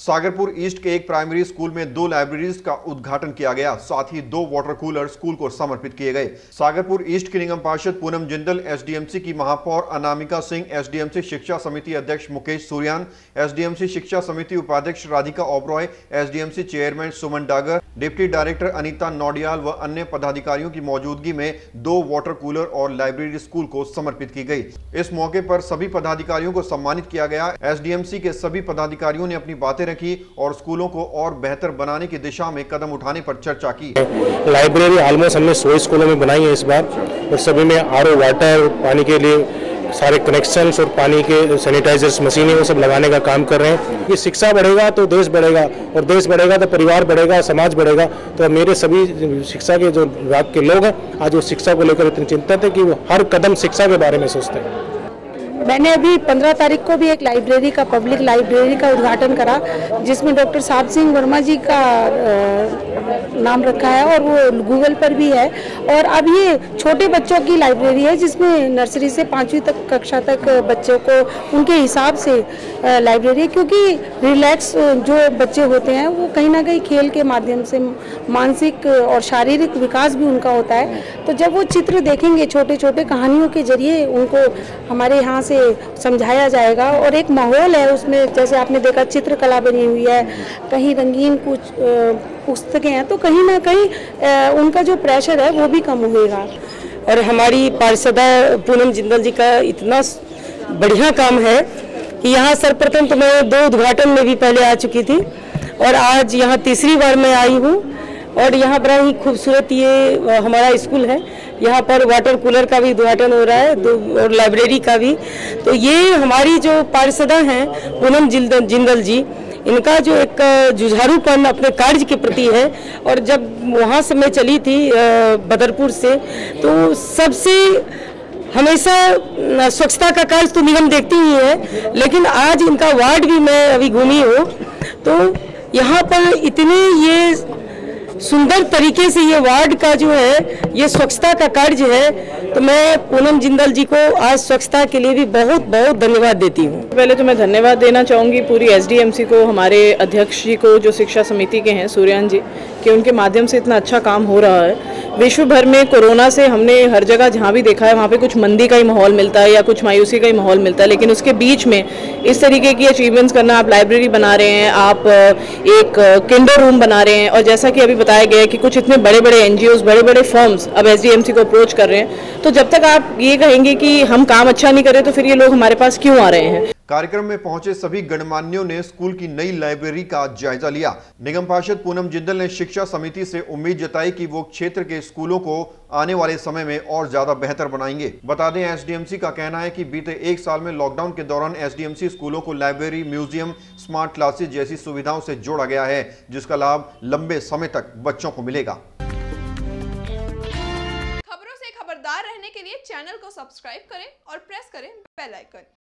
Sagarpur east के एक primary school में दो लाइब्रेरीज का उद्घाटन किया गया, साथ ही दो वाटर कूलर स्कूल को समर्पित किए गए। सागरपुर ईस्ट की निगम पार्षद पूनम जिंदल, एसडीएमसी की महापौर अनामिका सिंह, एसडीएमसी शिक्षा समिति अध्यक्ष मुकेश सूर्यान, एसडीएमसी शिक्षा समिति उपाध्यक्ष Radhika Oberoi, SDMC chairman Suman Dagar, deputy director Anita Naudiyal व अन्य पदाधिकारियों की मौजूदगी में दो वाटर कूलर और लाइब्रेरी स्कूल को समर्पित की गई इस मौके पर सभी पदाधिकारियों को सम्मानित किया गया। एसडीएमसी के सभी पदाधिकारियों ने अपनी बातें रखी और स्कूलों को और बेहतर बनाने की दिशा में कदम उठाने पर चर्चा की। लाइब्रेरी ऑलमोस्ट हमने सौ स्कूलों में बनाई है इस बार। और सभी में आर वाटर, पानी के लिए सारे कनेक्शंस और पानी के सैनिटाइजर्स मशीनें, वो सब लगाने का काम कर रहे हैं। ये शिक्षा बढ़ेगा तो देश बढ़ेगा और देश बढ़ेगा तो परिवार बढ़ेगा, समाज बढ़ेगा। तो मेरे सभी शिक्षा के जो विभाग के लोग हैं, आज वो शिक्षा को लेकर इतने चिंतित है कि वो हर कदम शिक्षा के बारे में सोचते हैं। मैंने अभी 15 तारीख को भी एक लाइब्रेरी का पब्लिक लाइब्रेरी का उद्घाटन करा, जिसमें डॉक्टर साहब सिंह वर्मा जी का नाम रखा है और वो गूगल पर भी है। और अब ये छोटे बच्चों की लाइब्रेरी है, जिसमें नर्सरी से पाँचवीं तक कक्षा तक बच्चों को उनके हिसाब से लाइब्रेरी है, क्योंकि रिलैक्स जो बच्चे होते हैं, वो कहीं ना कहीं खेल के माध्यम से, मानसिक और शारीरिक विकास भी उनका होता है। तो जब वो चित्र देखेंगे छोटे छोटे कहानियों के ज़रिए उनको हमारे यहाँ से समझाया जाएगा, और एक माहौल है उसमें, जैसे आपने देखा, चित्रकला बनी हुई है, कहीं रंगीन कुछ पुस्तकें हैं तो कहीं ना कहीं उनका जो प्रेशर है, वो भी कम होएगा। और हमारी पार्षदा पूनम जिंदल जी का इतना बढ़िया काम है कि यहाँ सर्वप्रथम तो मैं दो उद्घाटन में भी पहले आ चुकी थी और आज यहाँ तीसरी बार मैं आई हूँ और यहाँ बड़ा ही खूबसूरत ये हमारा स्कूल है। यहाँ पर वाटर कूलर का भी उद्घाटन हो रहा है और लाइब्रेरी का भी। तो ये हमारी जो पार्षदा हैं, पूनम जिंदल जी इनका जो एक जुझारूपन अपने कार्य के प्रति है, और जब वहाँ से मैं चली थी बदरपुर से तो सबसे हमेशा स्वच्छता का कार्य तो निगम देखती ही है, लेकिन आज इनका वार्ड भी मैं अभी घूमी हूँ तो यहाँ पर इतने ये सुंदर तरीके से ये वार्ड का जो है, ये स्वच्छता का कार्य है तो मैं पूनम जिंदल जी को आज स्वच्छता के लिए भी बहुत बहुत धन्यवाद देती हूँ। पहले तो मैं धन्यवाद देना चाहूँगी पूरी एसडीएमसी को, हमारे अध्यक्ष जी को, जो शिक्षा समिति के हैं, सूर्यान जी, कि उनके माध्यम से इतना अच्छा काम हो रहा है। विश्व भर में कोरोना से हमने हर जगह जहाँ भी देखा है, वहाँ पे कुछ मंदी का ही माहौल मिलता है या कुछ मायूसी का ही माहौल मिलता है, लेकिन उसके बीच में इस तरीके की अचीवमेंट्स करना, आप लाइब्रेरी बना रहे हैं, आप एक किंडर रूम बना रहे हैं, और जैसा कि अभी बताया गया है कि कुछ इतने बड़े बड़े एन बड़े बड़े फर्म्स अब एसडीएमसी को अप्रोच कर रहे हैं तो जब तक आप ये कहेंगे कि हम काम अच्छा नहीं करें तो फिर ये लोग हमारे पास क्यों आ रहे हैं? कार्यक्रम में पहुँचे सभी गणमान्यों ने स्कूल की नई लाइब्रेरी का जायजा लिया। निगम पार्षद पूनम जिंदल ने शिक्षा समिति से उम्मीद जताई कि वो क्षेत्र के स्कूलों को आने वाले समय में और ज़्यादा बेहतर बनाएँगे। बता दें, एसडीएमसी का कहना है कि बीते एक साल में लॉकडाउन के दौरान एसडीएमसी स्कूलों को लाइब्रेरी, म्यूज़ियम, स्मार्ट क्लासेस जैसी सुविधाओं से जोड़ा गया है, जिसका लाभ लंबे समय तक बच्चों को मिलेगा। खबरों से खबरदार रहने के लिए चैनल को सब्सक्राइब करें और प्रेस करें बेल आइकन।